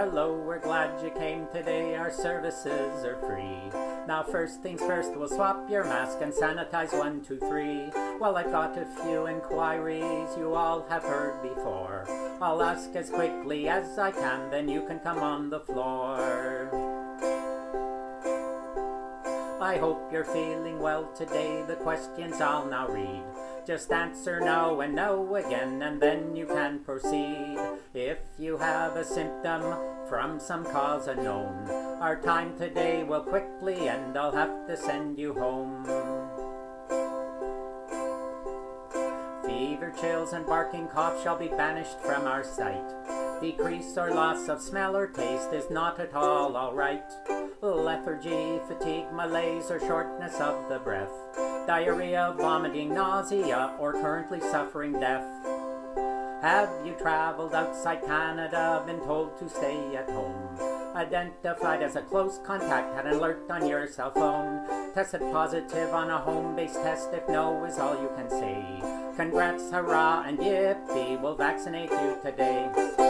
Hello, we're glad you came today. Our services are free. Now, first things first, we'll swap your mask and sanitize one, two, three. Well, I've got a few inquiries you all have heard before. I'll ask as quickly as I can, then you can come on the floor. I hope you're feeling well today. The questions I'll now read. Just answer no and no again, and then you can proceed. If you have a symptom from some cause unknown, our time today will quickly end. I'll have to send you home. Chills, and barking cough shall be banished from our sight. Decrease or loss of smell or taste is not at all alright. Lethargy, fatigue, malaise, or shortness of the breath, diarrhea, vomiting, nausea, or currently suffering death. Have you traveled outside Canada, been told to stay at home? Identified as a close contact, had an alert on your cell phone. Tested positive on a home based test, if no is all you can say. Congrats, hurrah, and yippee, we'll vaccinate you today.